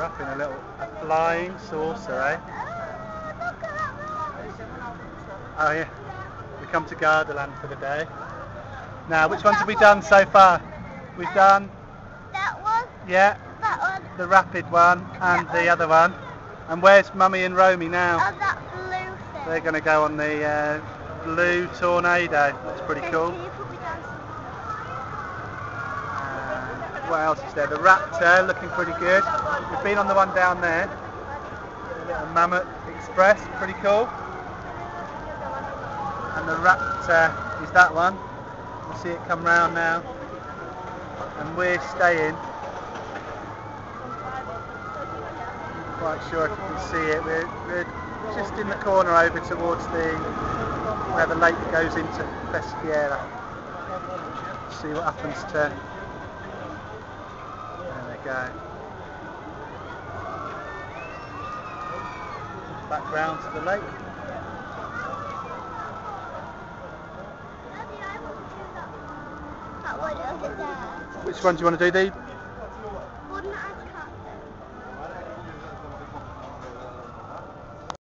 We're up in a little a flying saucer, eh? Oh yeah. We come to Gardaland for the day. Now, which ones have we done so far? We've done, That one, yeah, that one, the rapid one and the other one. And where's Mummy and Romy now? and that blue thing. They're going to go on the uh, blue tornado. That's pretty cool. Can you put me down some- Uh, what else is there? The Raptor, looking pretty good. We've been on the one down there. The Mammoth Express, pretty cool. And the Raptor is that one. We'll see it come round now. And we're staying. Not quite sure if you can see it. We're, we're just in the corner over towards the where the lake goes into Peschiera. See what happens to go. Back round to the lake. Daddy, I want to do that. That one over there. Which one do you want to do? The